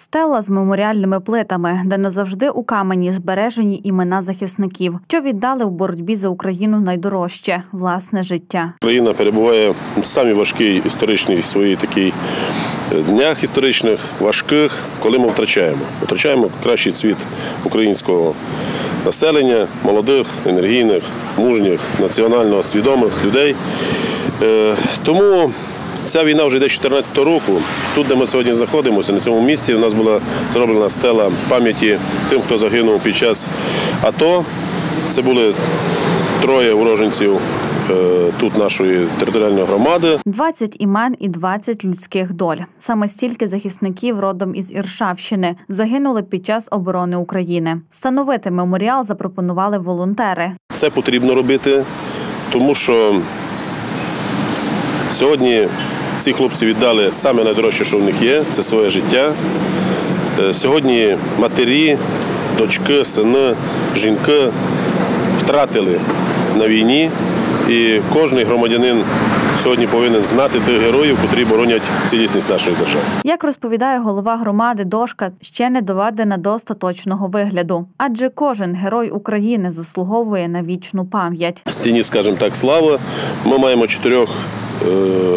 Стела з меморіальними плитами, де назавжди у камені збережені імена захисників, що віддали в боротьбі за Україну найдорожче власне життя. Україна перебуває в самі важкій історичній своїй такій е, днях історичних, важких, коли ми втрачаємо. Втрачаємо кращий цвіт українського населення, молодих, енергійних, мужніх, національно свідомих людей. Е, Тому ця війна вже йде з 2014 року. Тут, де ми сьогодні знаходимося, на цьому місці, у нас була зроблена стела пам'яті тим, хто загинув під час АТО. Це були троє уроженців е, тут нашої територіальної громади. 20 імен і 20 людських доль. Саме стільки захисників родом із Іршавщини загинули під час оборони України. Встановити меморіал запропонували волонтери. Це потрібно робити, тому що сьогодні ці хлопці віддали саме найдорожче, що в них є, це своє життя. Е, Сьогодні матері, дочки, сини, жінки втратили на війні, і кожен громадянин сьогодні повинен знати тих героїв, котрі боронять цілісність нашої держави. Як розповідає голова громади, дошка ще не доведена до остаточного вигляду, адже кожен герой України заслуговує на вічну пам'ять. стіні, скажімо так, слави. Ми маємо чотирьох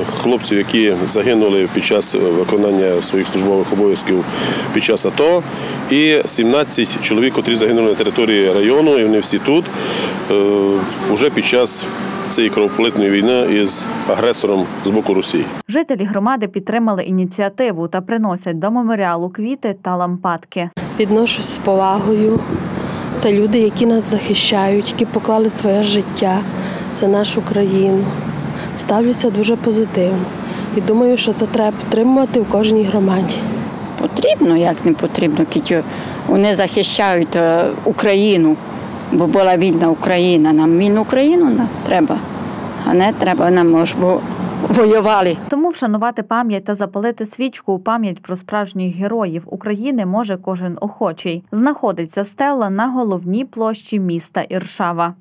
хлопців, які загинули під час виконання своїх службових обов'язків під час АТО, і 17 чоловік, котрі загинули на території району, і вони всі тут, е, уже під час цієї кровопролитної війни із агресором з боку Росії. Жителі громади підтримали ініціативу та приносять до меморіалу квіти та лампадки. Відношусь з повагою. Це люди, які нас захищають, які поклали своє життя за нашу країну. Ставлюся дуже позитивно і думаю, що це треба підтримувати в кожній громаді. Потрібно, як не потрібно, тільки вони захищають е, Україну, бо була вільна Україна. Нам вільну Україну на- треба, а не треба нам во- воювали. Тому вшанувати пам'ять та запалити свічку у пам'ять про справжніх героїв України може кожен охочий. Знаходиться стела на головній площі міста Іршава.